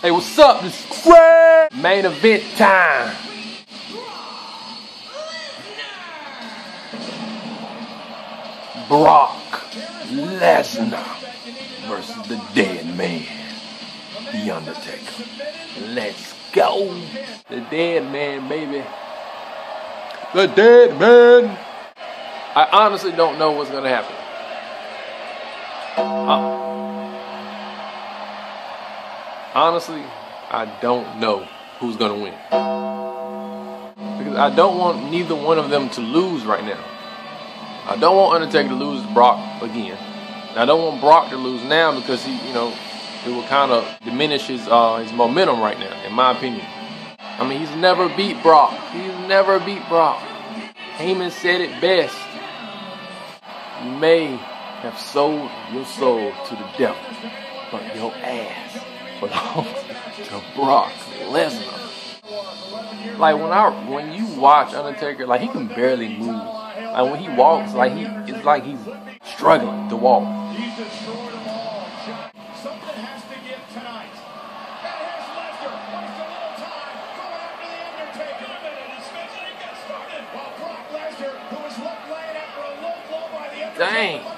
Hey, what's up? This is Craig. Main event time. Brock Lesnar versus the dead man, The Undertaker. Let's go. The dead man, baby. The dead man. I honestly don't know what's going to happen. Uh, honestly, I don't know who's going to win. Because I don't want neither one of them to lose right now. I don't want Undertaker to lose Brock again. I don't want Brock to lose now because he, you know, it will kind of diminish his uh, his momentum right now, in my opinion. I mean, he's never beat Brock. He's never beat Brock. Heyman said it best. You may have sold your soul to the devil, but your ass belongs to Brock Lesnar. Like when I when you watch Undertaker, like he can barely move. Like when he walks, like he it's like he's struggling to walk. Dang.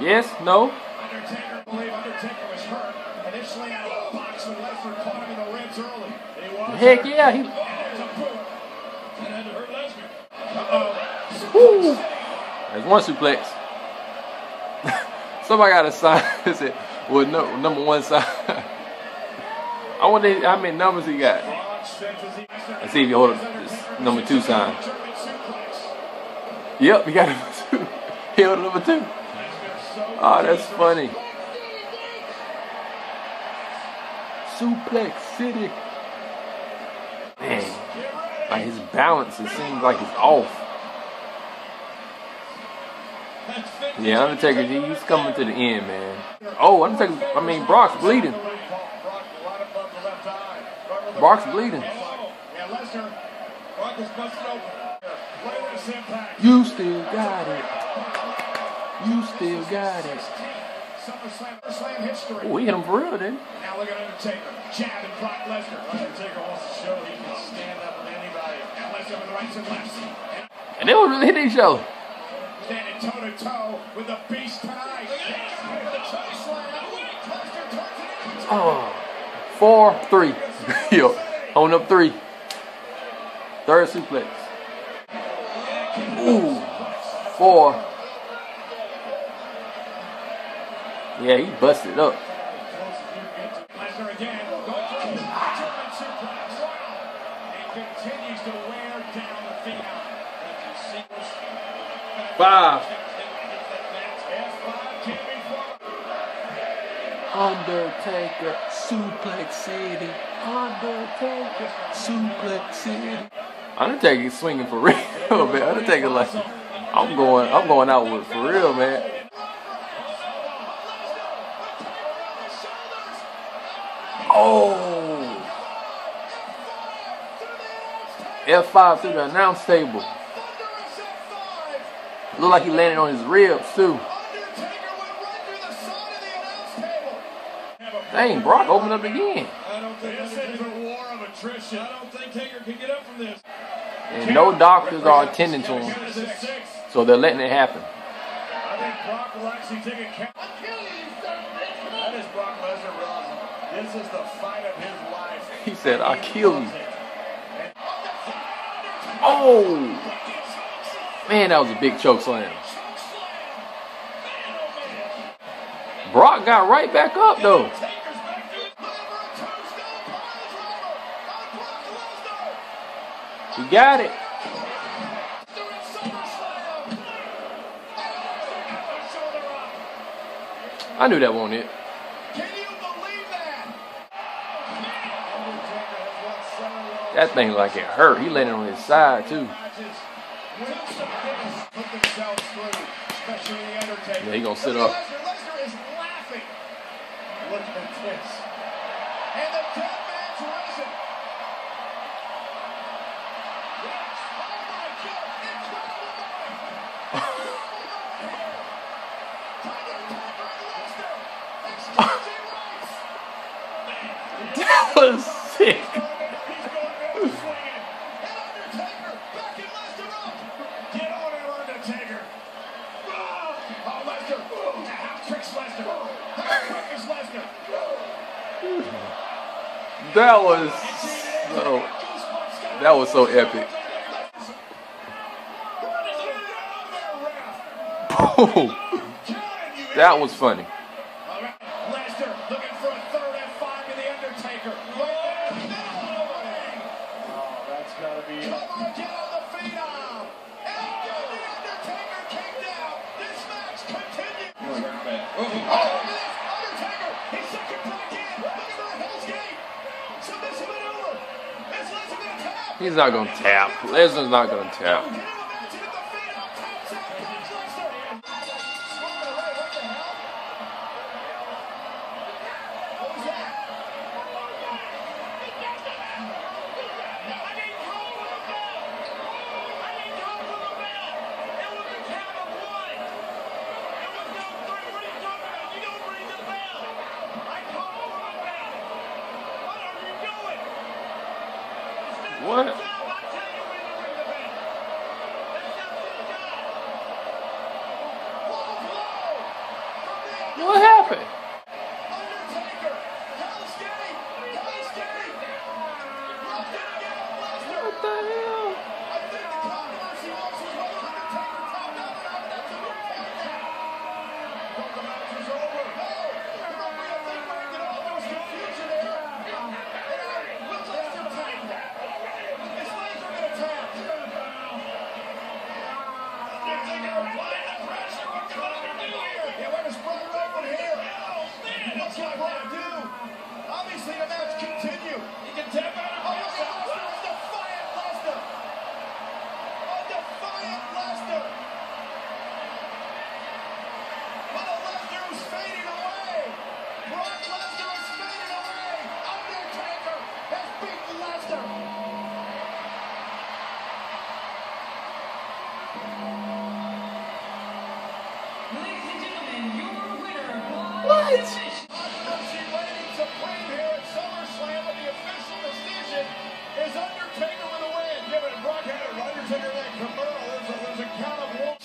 Yes, no. Undertaker believe Undertaker was hurt initially out of the box when Lesnar caught him in the ribs early. He was Heck hurt. yeah, he. Woo. There's one suplex. Somebody got a sign that said, well, no, number one sign. I wonder how many numbers he got. Let's see if you hold up this number two sign. Yep, he got number two. He held number two. Oh, that's funny. Suplex City. Man, like his balance, it seems like it's off. Yeah, Undertaker, he's coming to the end, man. Oh, Undertaker, I mean, Brock's bleeding. Brock's bleeding. You still got it. You still got it. We he hit him for real, then. Now look at Undertaker. Jab and Brock Lesnar. Undertaker wants to show he can stand up with anybody. And Lesnar with the rights and lefts. And they were really hitting each other. Standing toe to toe with the beast tonight. Oh, four, three. Yo, on up three. Third suplex. Ooh, four. Yeah, he busted up. Five. Undertaker, Suplex City. Undertaker, Suplex City. Undertaker swinging for real, man. Undertaker like, I'm going, I'm going out with for real, man. Oh. F5 through the announce table. Look like he landed on his ribs too. Dang, Brock opened up again. I a war of attrition. I don't think Taker can get up from this. And no doctors are attending to him. So they're letting it happen. I think Brock will actually take a count. This is the fight of his life. He said, I'll kill you. Oh! Man, that was a big choke slam. Brock got right back up, though. He got it. I knew that wasn't it. That thing like it hurt. He landed on his side too. Yeah, he gonna sit up. Look at this. And the dead man's risen. Yes. Oh my God. Incredible moment. Undertaker and Lesnar. Explosive Rice. That was sick. He's going down swinging. And Undertaker backing Lesnar up. Get on him, Undertaker. Oh, oh Lesnar. How tricks Lesnar. How quick is Lesnar? That was so. That was so epic. that was funny. He's not gonna tap. Lesnar's not gonna tap.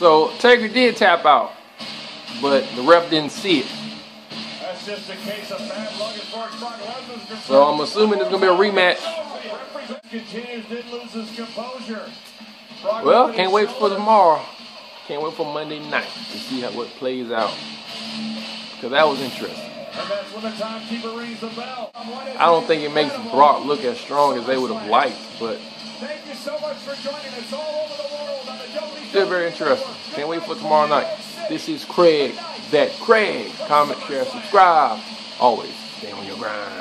So Taker did tap out, but the ref didn't see it. That's just a case of bad luck as far as Brock Lesnar's. So I'm assuming there's gonna be a rematch. Continues, did lose his composure. Well, can't wait for tomorrow. Can't wait for Monday night to see how what plays out. Cause that was interesting. I don't think it makes Brock look as strong as they would have liked, but Thank you so much for joining us all over the world on the WWE still very interesting. Can't wait for tomorrow night. This is Craig, that Craig. Comment, share, subscribe. Always stay on your grind.